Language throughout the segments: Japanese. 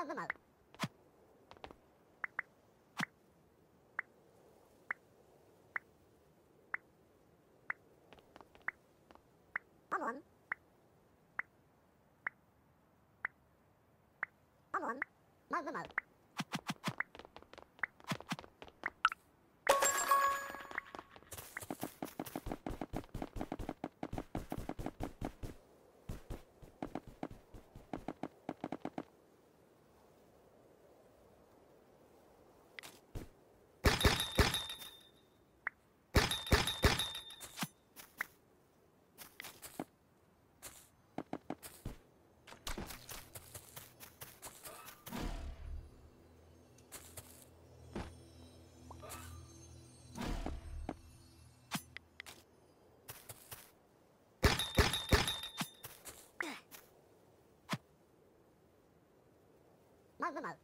mới mới mở có muộn có muộn mới mới マグマウ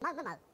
マグマ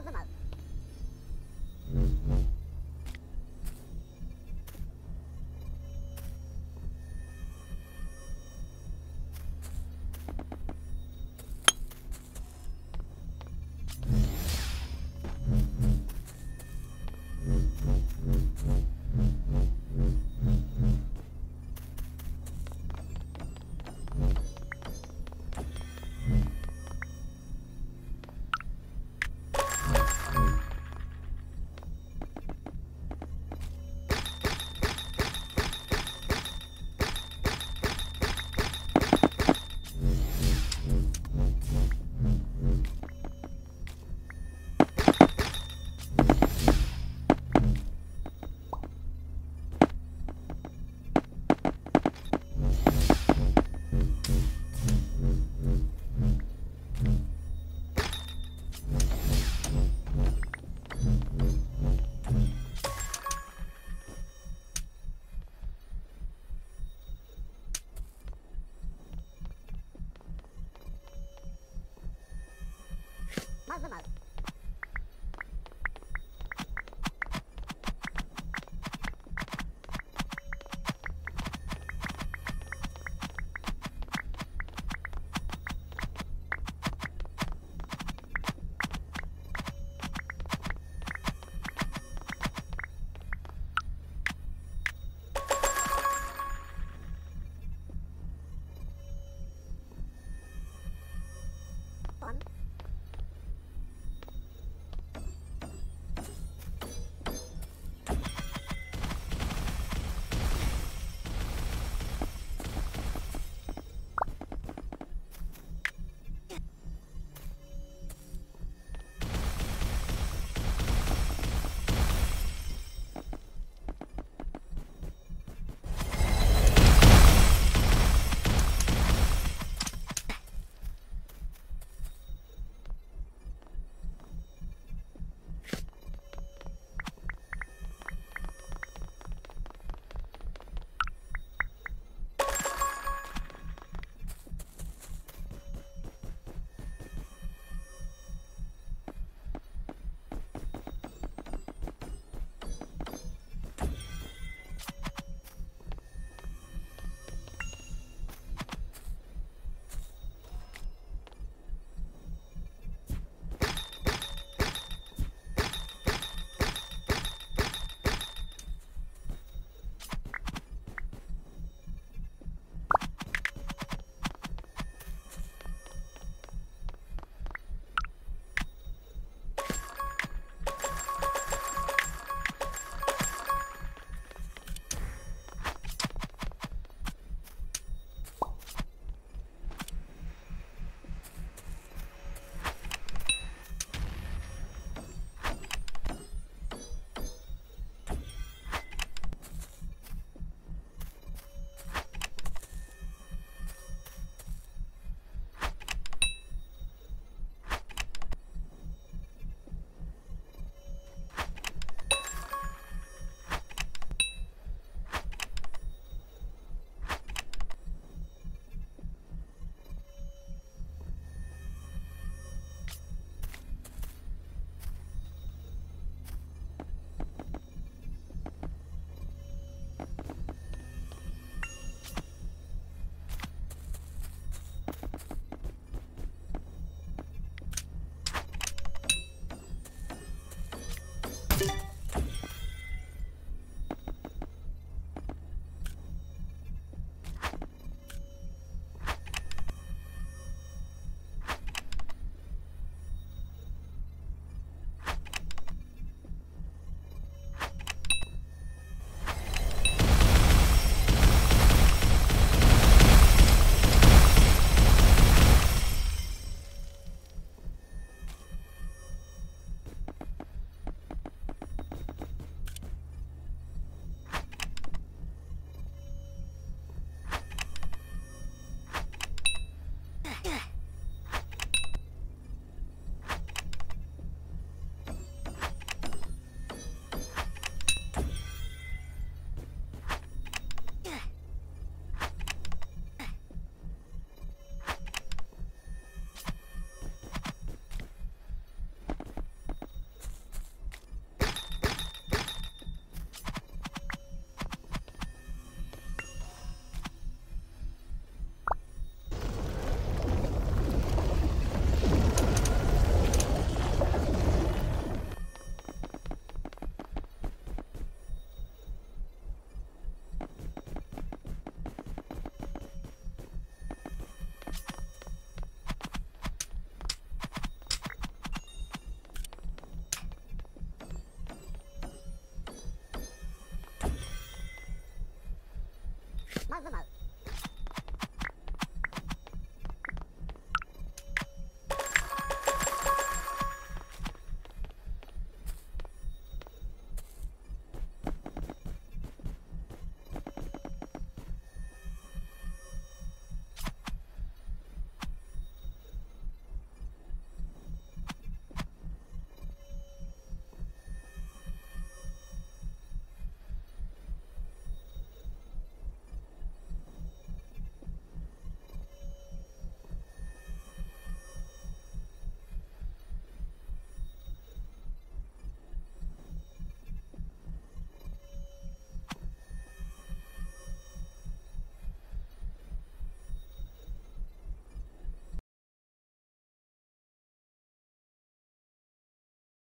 más de mal. Yeah. 那么。